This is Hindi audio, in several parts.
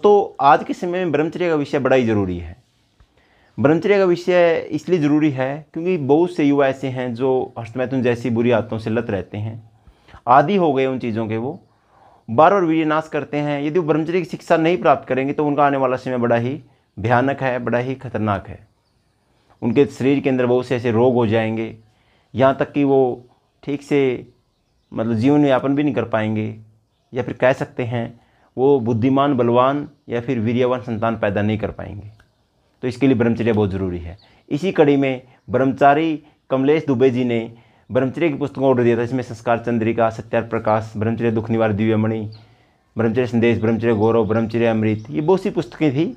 तो आज के समय में ब्रह्मचर्य का विषय बड़ा ही ज़रूरी है। ब्रह्मचर्य का विषय इसलिए ज़रूरी है क्योंकि बहुत से युवा ऐसे हैं जो हस्तमैथुन जैसी बुरी आदतों से लत रहते हैं। आदि हो गए उन चीज़ों के वो। बार बार वीर्य नाश करते हैं। यदि वो ब्रह्मचर्य की शिक्षा नहीं प्राप्त करेंगे तो उनका आने वाला समय बड़ा ही भयानक है, बड़ा ही खतरनाक है। उनके शरीर के अंदर बहुत से ऐसे रोग हो जाएँगे। यहाँ तक कि वो ठीक से मतलब जीवन यापन भी नहीं कर पाएँगे या फिर कह सकते हैं वो बुद्धिमान, बलवान या फिर वीर्यवान संतान पैदा नहीं कर पाएँगे। तो इसके लिए ब्रह्मचर्य बहुत ज़रूरी है। इसी कड़ी में ब्रह्मचारी कमलेश दुबे जी ने ब्रह्मचर्य की पुस्तकों ऑर्डर दिया था। इसमें संस्कार, चंद्रिका, सत्यार प्रकाश, ब्रह्मचर्य दुख निवार दिव्यमणि, ब्रह्मचर्य संदेश, ब्रह्मचर्य गौरव, ब्रह्मचर्य अमृत, ये बहुत सी पुस्तकें थी।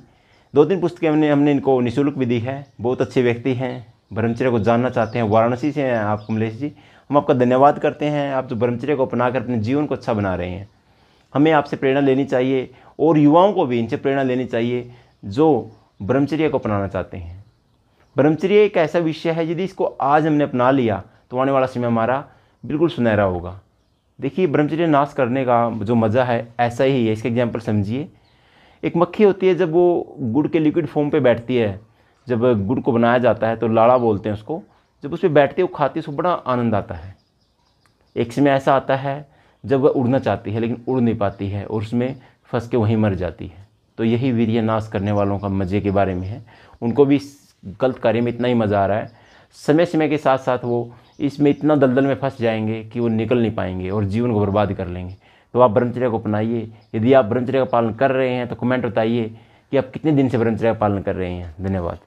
दो तीन पुस्तकें हमने हमने इनको निःशुल्क भी दी है। बहुत अच्छे व्यक्ति हैं। ब्रह्मचर्य को जानना चाहते हैं। वाराणसी से हैं आप कमलेश जी। हम आपका धन्यवाद करते हैं। आप जो ब्रह्मचर्य को अपनाकर अपने जीवन को अच्छा बना रहे हैं। हमें आपसे प्रेरणा लेनी चाहिए और युवाओं को भी इनसे प्रेरणा लेनी चाहिए जो ब्रह्मचर्य को अपनाना चाहते हैं। ब्रह्मचर्य एक ऐसा विषय है यदि इसको आज हमने अपना लिया तो आने वाला समय हमारा बिल्कुल सुनहरा होगा। देखिए, ब्रह्मचर्य नाश करने का जो मज़ा है, ऐसा ही है। इसका एग्ज़ाम्पल समझिए। एक मक्खी होती है, जब वो गुड़ के लिक्विड फॉर्म पे बैठती है, जब गुड़ को बनाया जाता है तो लाड़ा बोलते हैं उसको। जब उस पर बैठती है, वो खाती है, उसको बड़ा आनंद आता है। एक समय ऐसा आता है जब वह उड़ना चाहती है, लेकिन उड़ नहीं पाती है और उसमें फंस के वहीं मर जाती है। तो यही वीर्य नाश करने वालों का मज़े के बारे में है। उनको भी गलत कार्य में इतना ही मज़ा आ रहा है। समय समय के साथ साथ वो इसमें इतना दलदल में फंस जाएँगे कि वो निकल नहीं पाएँगे और जीवन को बर्बाद कर लेंगे। तो आप ब्रह्मचर्य को अपनाइए। यदि आप ब्रह्मचर्य का पालन कर रहे हैं तो कमेंट बताइए कि आप कितने दिन से ब्रह्मचर्य का पालन कर रहे हैं। धन्यवाद।